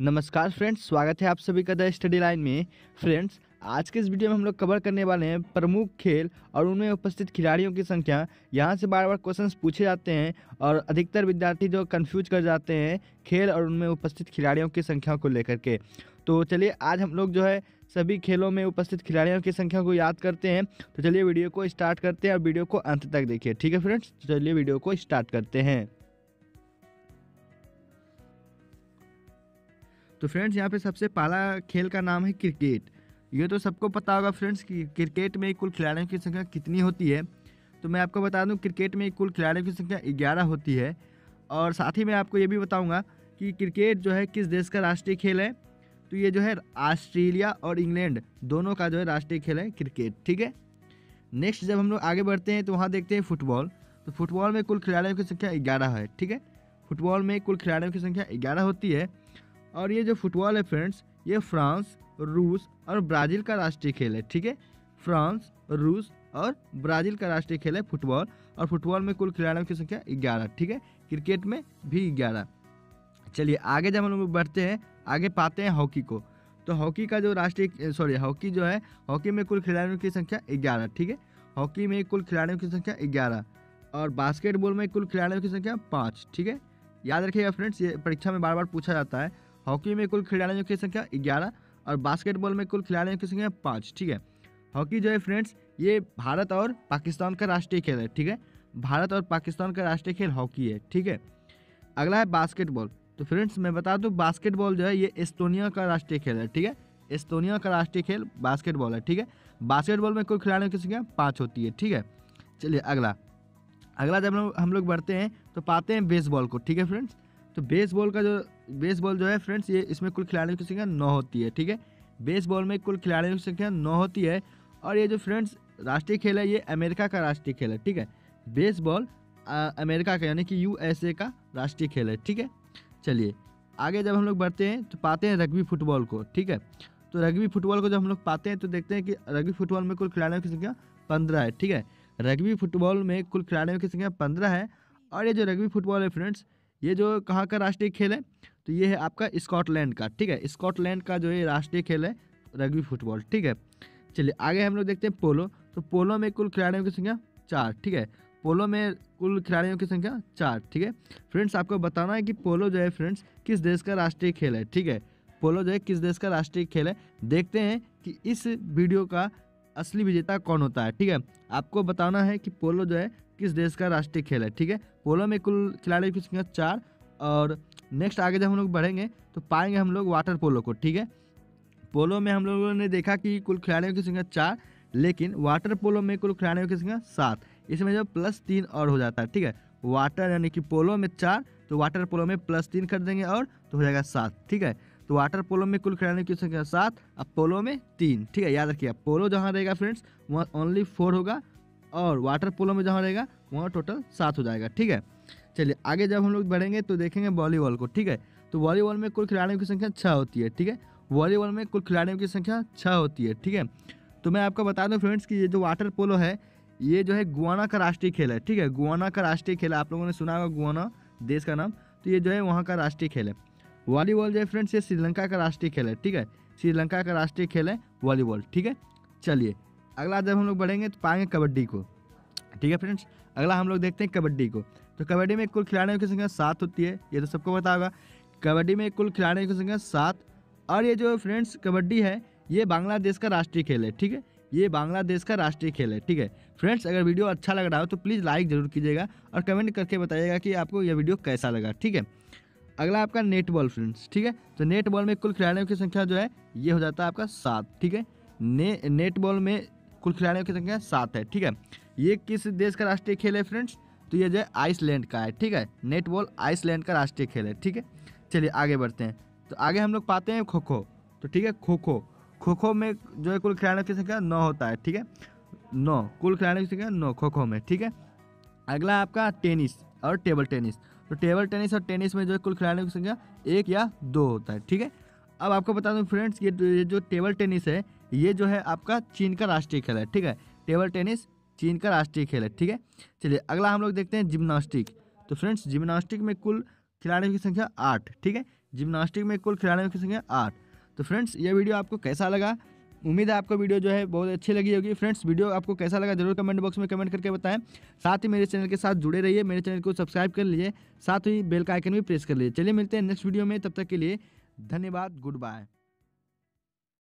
नमस्कार फ्रेंड्स, स्वागत है आप सभी का द स्टडी लाइन में। फ्रेंड्स, आज के इस वीडियो में हम लोग कवर करने वाले हैं प्रमुख खेल और उनमें उपस्थित खिलाड़ियों की संख्या। यहाँ से बार बार क्वेश्चंस पूछे जाते हैं और अधिकतर विद्यार्थी जो कंफ्यूज कर जाते हैं खेल और उनमें उपस्थित खिलाड़ियों की संख्या को लेकर के। तो चलिए, आज हम लोग जो है सभी खेलों में उपस्थित खिलाड़ियों की संख्या को याद करते हैं। तो चलिए वीडियो को स्टार्ट करते हैं और वीडियो को अंत तक देखिए। ठीक है फ्रेंड्स? तो चलिए वीडियो को स्टार्ट करते हैं। तो फ्रेंड्स, यहाँ पे सबसे पहला खेल का नाम है क्रिकेट। ये तो सबको पता होगा फ्रेंड्स कि क्रिकेट में कुल खिलाड़ियों की संख्या कितनी होती है। तो मैं आपको बता दूँ, क्रिकेट में कुल खिलाड़ियों की संख्या ग्यारह होती है। और साथ ही मैं आपको ये भी बताऊँगा कि क्रिकेट जो है किस देश का राष्ट्रीय खेल है। तो ये जो है ऑस्ट्रेलिया और इंग्लैंड, दोनों का जो है राष्ट्रीय खेल है क्रिकेट, ठीक है? नेक्स्ट जब हम लोग आगे बढ़ते हैं तो वहाँ देखते हैं फुटबॉल। तो फुटबॉल में कुल खिलाड़ियों की संख्या ग्यारह है, ठीक है? फुटबॉल में कुल खिलाड़ियों की संख्या ग्यारह होती है। और ये जो फुटबॉल है फ्रेंड्स, ये फ्रांस, रूस और ब्राज़ील का राष्ट्रीय खेल है, ठीक है? फ्रांस, रूस और ब्राज़ील का राष्ट्रीय खेल है फुटबॉल और फुटबॉल में कुल खिलाड़ियों की संख्या ग्यारह, ठीक है? क्रिकेट में भी ग्यारह। चलिए, आगे जब हम लोग बढ़ते हैं, आगे पाते हैं हॉकी को। तो हॉकी का जो राष्ट्रीय, सॉरी, हॉकी जो है, हॉकी में कुल खिलाड़ियों की संख्या ग्यारह, ठीक है? हॉकी में कुल खिलाड़ियों की संख्या ग्यारह और बास्केटबॉल में कुल खिलाड़ियों की संख्या पाँच, ठीक है? याद रखिएगा फ्रेंड्स, ये परीक्षा में बार बार पूछा जाता है हॉकी में कुल खिलाड़ियों की संख्या ग्यारह और बास्केटबॉल में कुल खिलाड़ियों की संख्या पाँच, ठीक है? हॉकी जो है फ्रेंड्स, ये भारत और पाकिस्तान का राष्ट्रीय खेल है, ठीक है? भारत और पाकिस्तान का राष्ट्रीय खेल हॉकी है, ठीक है? अगला है बास्केटबॉल। तो फ्रेंड्स, मैं बता दूँ, बास्केटबॉल जो है, ये एस्टोनिया का राष्ट्रीय खेल है, ठीक है? एस्टोनिया का राष्ट्रीय खेल बास्केटबॉल है, ठीक है? बास्केटबॉल में कुल खिलाड़ियों की संख्या पाँच होती है, ठीक है? चलिए, अगला। अगला जब हम लोग बढ़ते हैं तो पाते हैं बेसबॉल को, ठीक है फ्रेंड्स? तो बेसबॉल का जो बेसबॉल जो है फ्रेंड्स, ये इसमें कुल खिलाड़ियों की संख्या नौ होती है, ठीक है? बेसबॉल में कुल खिलाड़ियों की संख्या नौ होती है और ये जो फ्रेंड्स, राष्ट्रीय खेल है, ये अमेरिका का राष्ट्रीय खेल है, ठीक है? बेसबॉल अमेरिका का, यानी कि यूएसए का राष्ट्रीय खेल है, ठीक है? चलिए, आगे जब हम लोग बढ़ते हैं तो पाते हैं रग्बी फुटबॉल को, ठीक है? तो रग्बी फुटबॉल को जब हम लोग पाते हैं तो देखते हैं कि रग्बी फुटबॉल में कुल खिलाड़ियों की संख्या पंद्रह है, ठीक है? रग्बी फुटबॉल में कुल खिलाड़ियों की संख्या पंद्रह है और ये जो रग्बी फुटबॉल है फ्रेंड्स, ये जो कहाँ का राष्ट्रीय खेल है तो ये है आपका स्कॉटलैंड का, ठीक है? स्कॉटलैंड का जो है राष्ट्रीय खेल है, रग्बी फुटबॉल, ठीक है? चलिए, आगे हम लोग देखते हैं पोलो। तो पोलो में कुल खिलाड़ियों की संख्या चार, ठीक है? पोलो में कुल खिलाड़ियों की संख्या चार, ठीक है? फ्रेंड्स, आपको बताना है कि पोलो जो है फ्रेंड्स, किस देश का राष्ट्रीय खेल है, ठीक है? पोलो जो है किस देश का राष्ट्रीय खेल है? देखते हैं कि इस वीडियो का असली विजेता कौन होता है, ठीक है? आपको बताना है कि पोलो जो है किस देश का राष्ट्रीय खेल है, ठीक है? पोलो में कुल खिलाड़ियों की संख्या चार और नेक्स्ट आगे जब हम लोग बढ़ेंगे तो पाएँगे हम लोग वाटर पोलो को, ठीक है? पोलो में हम लोगों ने देखा कि कुल खिलाड़ियों की संख्या चार, लेकिन वाटर पोलो में कुल खिलाड़ियों की संख्या सात। इसमें जो प्लस तीन और हो जाता है, ठीक है? वाटर यानी कि पोलो में चार तो वाटर पोलो में प्लस तीन कर देंगे और तो हो जाएगा सात, ठीक है? तो वाटर पोलो में कुल खिलाड़ियों की संख्या सात, अब पोलो में तीन, ठीक है? याद रखिए पोलो जहाँ रहेगा फ्रेंड्स वहाँ ओनली फोर होगा और वाटर पोलो में जहाँ रहेगा, वहाँ टोटल सात हो जाएगा, ठीक है? चलिए, आगे जब हम लोग बढ़ेंगे तो देखेंगे वॉलीबॉल को, ठीक है? तो वॉलीबॉल में कुल खिलाड़ियों की संख्या छः होती है, ठीक है? वॉलीबॉल में कुल खिलाड़ियों की संख्या छः होती है, ठीक है? तो मैं आपको बता दूँ फ्रेंड्स कि ये जो वाटर पोलो है, ये जो है गुआना का राष्ट्रीय खेल है, ठीक है? गुआना का राष्ट्रीय खेल आप लोगों ने सुना होगा गुआना, देश का नाम। तो ये जो है वहाँ का राष्ट्रीय खेल है। वॉलीबॉल जो है फ्रेंड्स ये श्रीलंका का राष्ट्रीय खेल है, ठीक है? श्रीलंका का राष्ट्रीय खेल है वॉलीबॉल ठीक है? चलिए, अगला जब हम लोग बढ़ेंगे तो पाएँगे कबड्डी को, ठीक है फ्रेंड्स अगला हम लोग देखते हैं कबड्डी को। तो कबड्डी में कुल खिलाड़ियों की संख्या सात होती है, ये तो सबको पता होगा। कबड्डी में कुल खिलाड़ियों की संख्या सात, और ये जो फ्रेंड्स कबड्डी है, ये बांग्लादेश का राष्ट्रीय खेल है, ठीक है? ये बांग्लादेश का राष्ट्रीय खेल है, ठीक है? फ्रेंड्स, अगर वीडियो अच्छा लग रहा हो तो प्लीज़ लाइक ज़रूर कीजिएगा और कमेंट करके बताइएगा कि आपको यह वीडियो कैसा लगा, ठीक है? अगला आपका नेट बॉल फ्रेंड्स, ठीक है? तो नेट बॉल में कुल खिलाड़ियों की संख्या जो है, ये हो जाता है आपका सात, ठीक है? ने नेट बॉल में कुल खिलाड़ियों की संख्या सात है, ठीक है? ये किस देश का राष्ट्रीय खेल है फ्रेंड्स? तो ये जो है आइसलैंड का है, ठीक है? नेटबॉल आइसलैंड का राष्ट्रीय खेल है, ठीक है? चलिए आगे बढ़ते हैं। तो आगे हम लोग पाते हैं खो खो तो ठीक है खो खो खो खो में जो है कुल खिलाड़ियों की संख्या नौ होता है, ठीक है? नौ। कुल खिलाड़ियों की संख्या नौ खो खो में, ठीक है? अगला आपका टेनिस और टेबल टेनिस। तो टेबल टेनिस और टेनिस में जो है कुल खिलाड़ियों की संख्या एक या दो होता है, ठीक है? अब आपको बता दूँ फ्रेंड्स ये जो टेबल टेनिस है, ये जो है आपका चीन का राष्ट्रीय खेल है, ठीक है? टेबल टेनिस चीन का राष्ट्रीय खेल है, ठीक है? चलिए, अगला हम लोग देखते हैं जिम्नास्टिक। तो फ्रेंड्स, जिम्नास्टिक में कुल खिलाड़ियों की संख्या आठ, ठीक है? जिम्नास्टिक में कुल खिलाड़ियों की संख्या आठ। तो फ्रेंड्स ये वीडियो आपको कैसा लगा? उम्मीद है आपको वीडियो जो है बहुत अच्छी लगी होगी। फ्रेंड्स, वीडियो आपको कैसा लगा ज़रूर कमेंट बॉक्स में कमेंट करके बताएँ। साथ ही मेरे चैनल के साथ जुड़े रहिए, मेरे चैनल को सब्सक्राइब कर लीजिए, साथ ही बेल का आइकन भी प्रेस कर लीजिए। चलिए, मिलते हैं नेक्स्ट वीडियो में, तब तक के लिए धन्यवाद, गुड बाय।